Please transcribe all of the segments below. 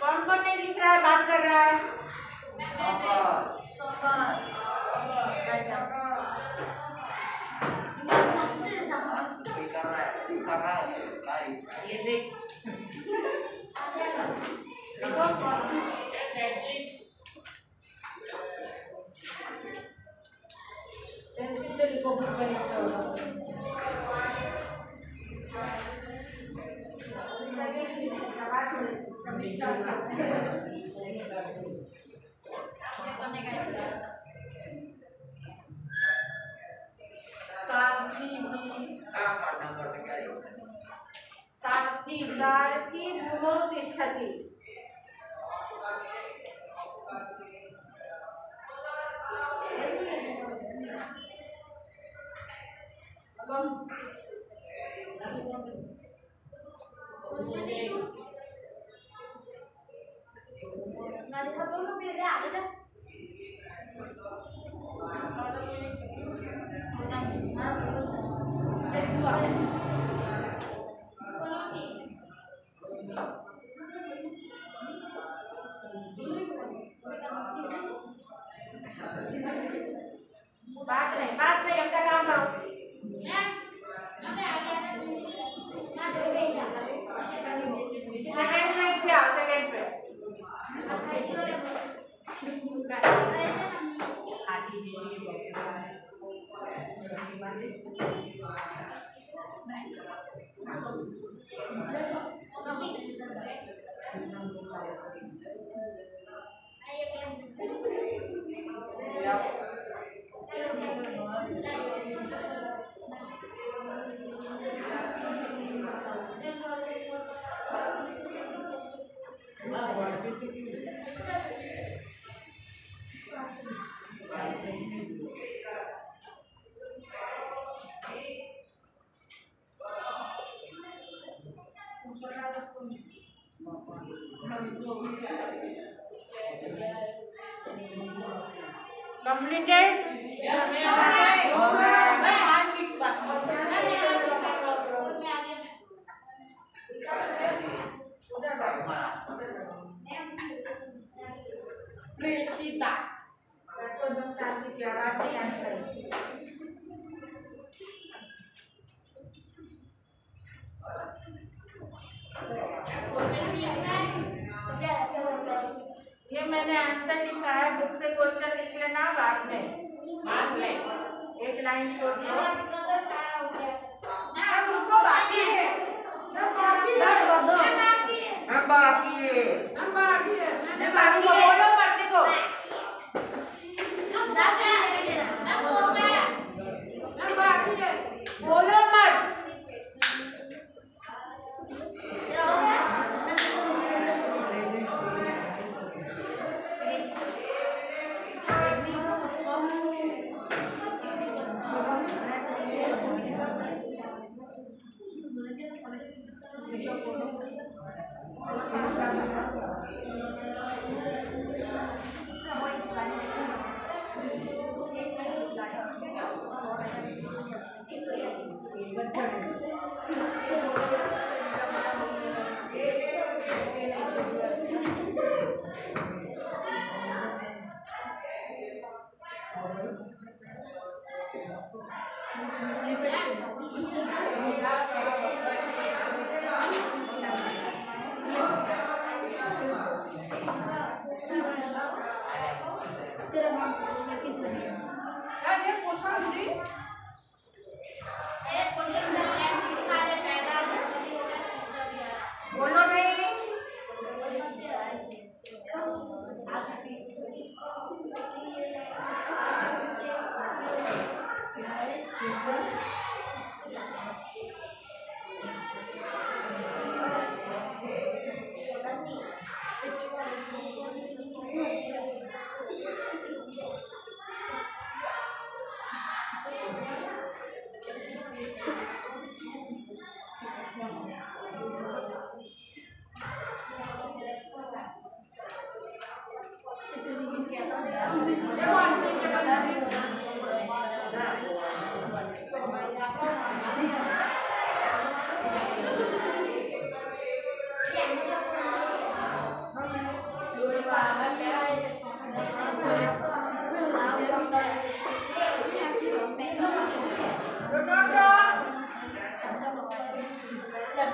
कौन कौन नहीं लिख रहा है बात कर रहा है ये देख Gracias. सारथी भूमौ तिष्ठति बात मैंने आंसर लिखा है बुक से क्वेश्चन लिख लेना बाद में। बाद में। एक लाइन छोड़ दो। उनको बाकी है। बाकी है। कर दो। हम बाकी है। हम बाकी है। बोलो बाकी को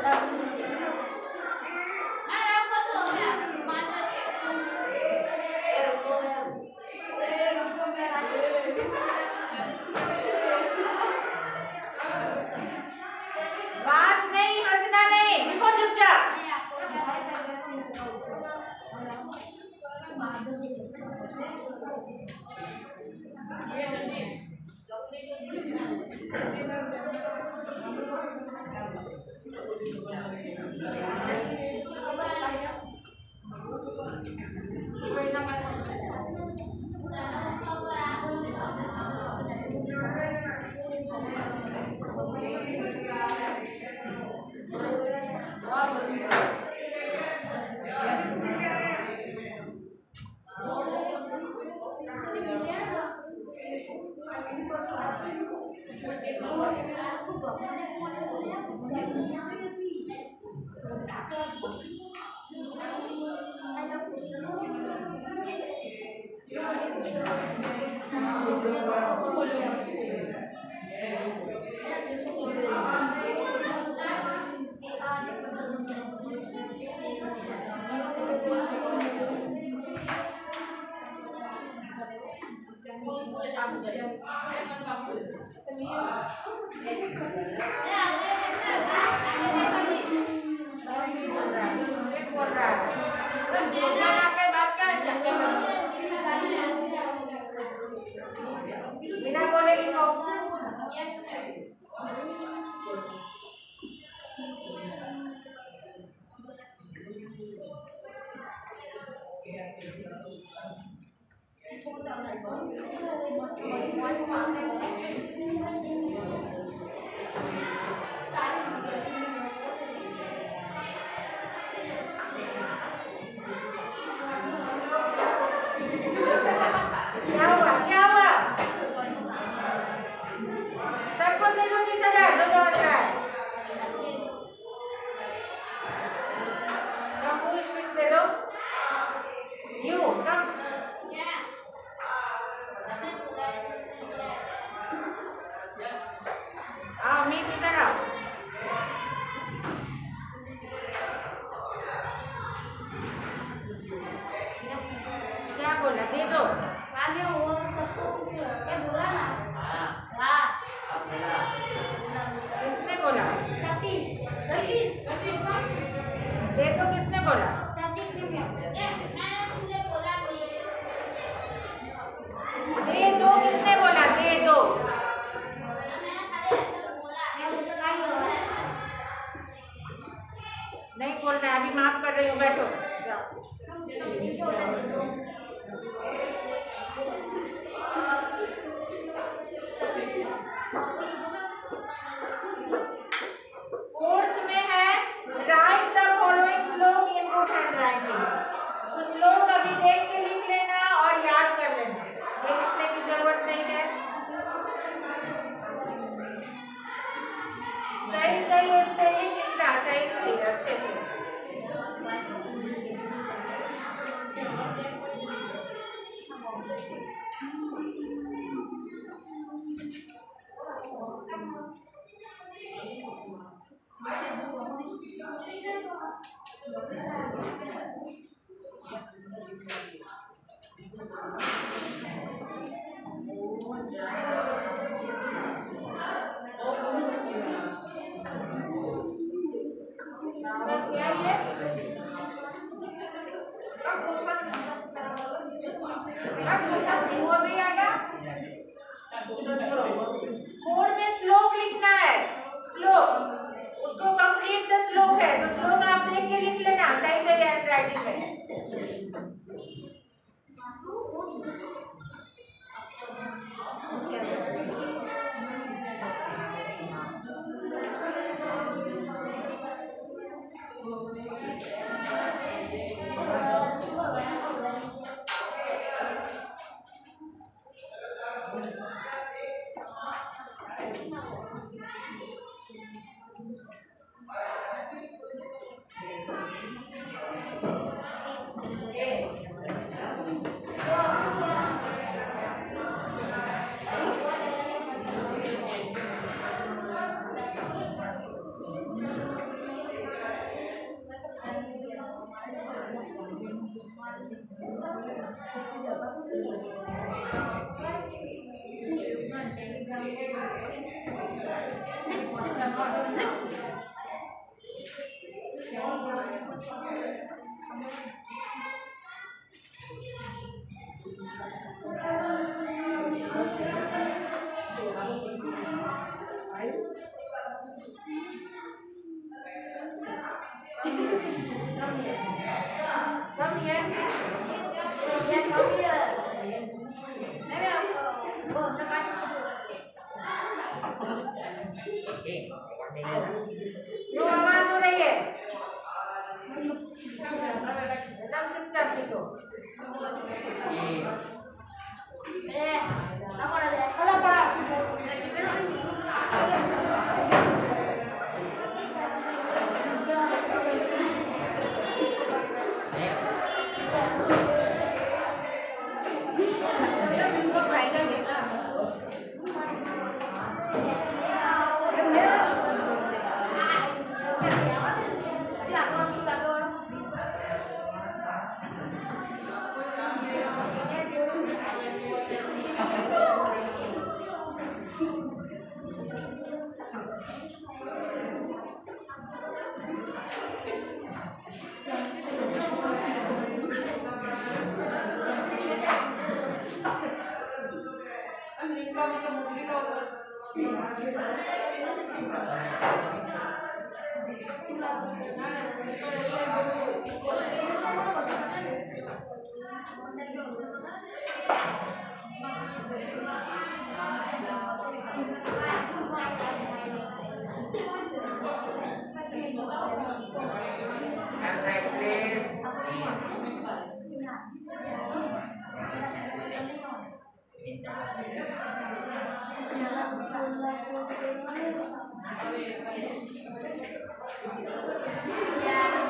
Thank. boleh boleh tamu dari Mira, ponele. 那我的？Yeah.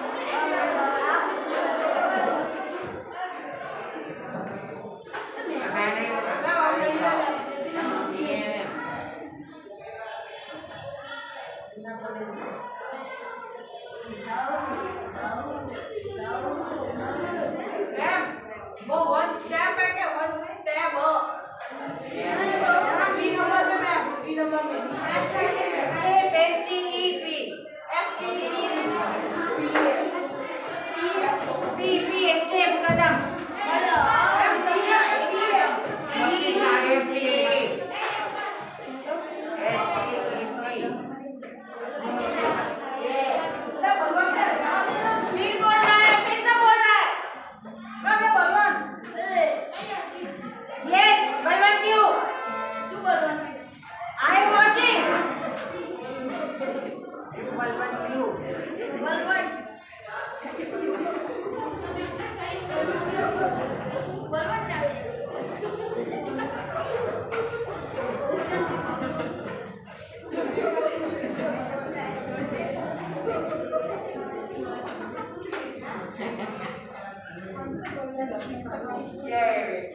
Pieve.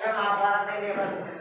कहते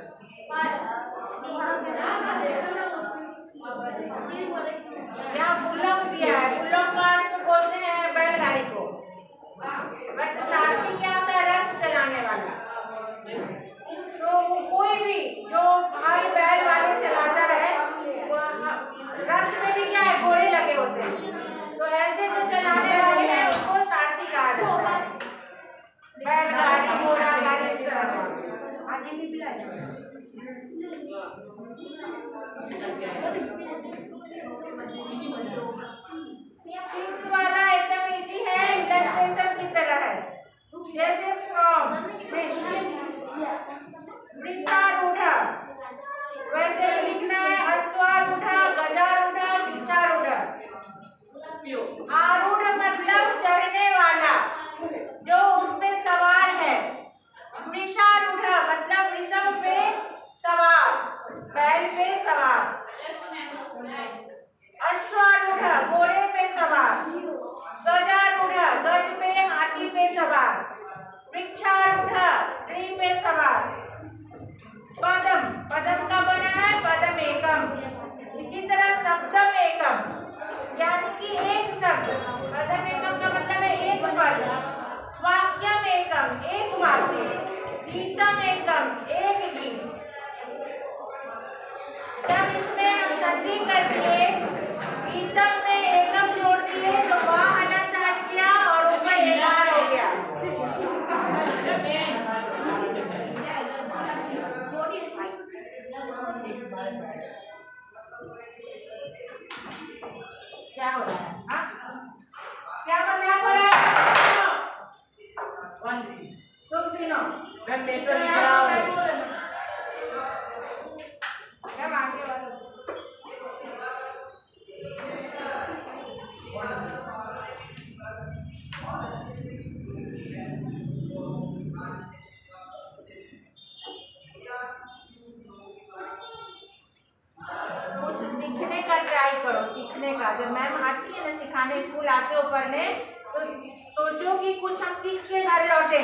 सोचो कि कुछ हम सीख के घर लौटे।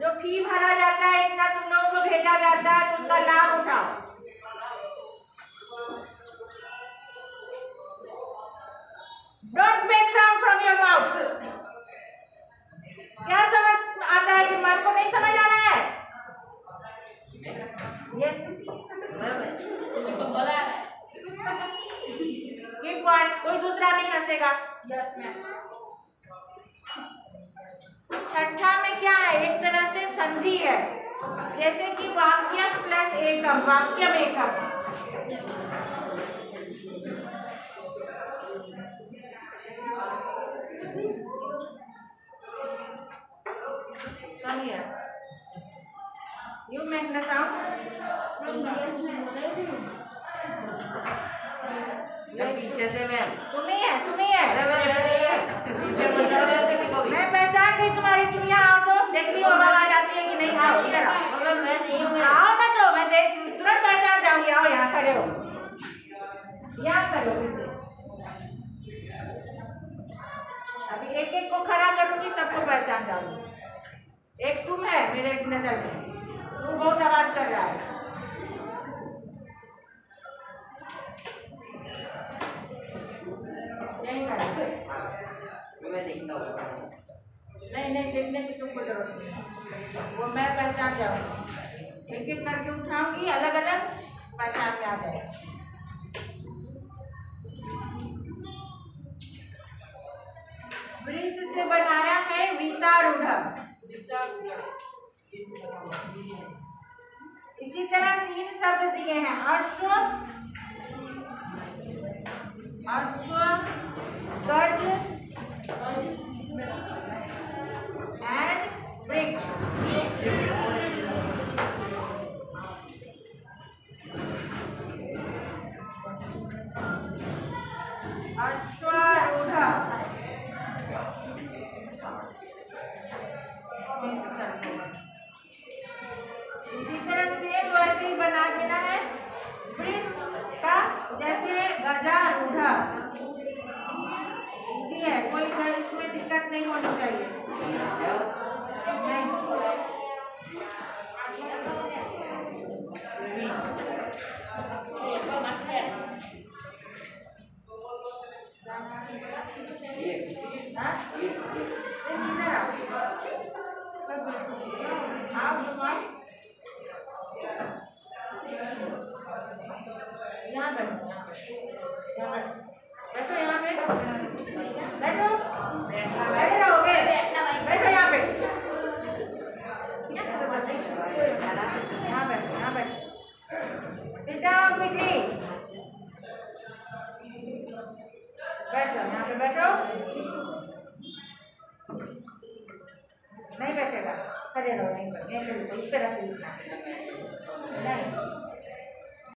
जो फ़ी भरा जाता है इतना तुम लोगों को भेजा जाता है तो उसका लाभ उठाओ। Don't make sound from your mouth क्या समझ आता है कि मन को नहीं समझ आना है? यस कीप कोई दूसरा नहीं हंसेगा। यस मैम छठा में क्या है? एक तरह से संधि है। जैसे कि वाक्यम प्लस एकम, वाक्यम एकम. पीछे से मैम तुम ही है तुम ही है अरे मैम मैं नहीं है पीछे मत जाओ किसी को भी मैं पहचान गई तुम्हारी तुम यहाँ आओ तो देखती हो आवाज़ आती है कि नहीं आओ इधर आओ मैम मैं नहीं हूँ आओ ना तो मैं देख तुरंत पहचान जाऊँगी आओ यहाँ खड़े हो यहाँ खड़े हो पीछे अभी एक एक को खड़ा करूँगी सबको पहचान जाऊँगी एक तुम है मेरे नज़र में तू बहुत आवाज़ कर रहा है नहीं नहीं देखने की तुमको ज़रूरत नहीं वो मैं पहचान जाऊँगी एक एक करके उठाऊँगी अलग अलग पहचान में आ जाएगा वृक्ष से बनाया है विषारूढ़ इसी तरह तीन शब्द दिए हैं अश्व अश्व गज and bridge.